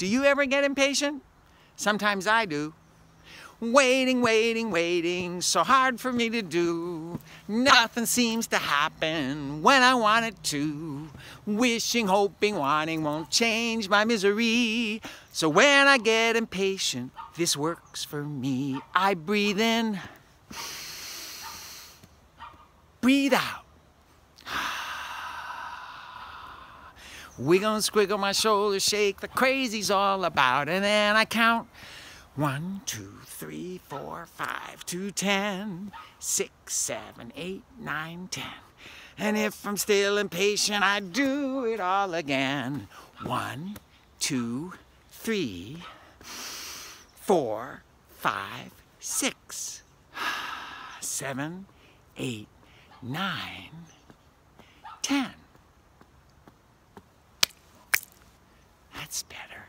Do you ever get impatient? Sometimes I do. Waiting, waiting, waiting, so hard for me to do. Nothing seems to happen when I want it to. Wishing, hoping, wanting won't change my misery. So when I get impatient, this works for me. I breathe in, breathe out. Wiggle and squiggle my shoulders, shake the crazy's all about, and then I count one, two, three, four, five, to ten, six, seven, eight, nine, ten. And if I'm still impatient, I do it all again. One, two, three, four, five, six, seven, eight, nine, ten. That's better.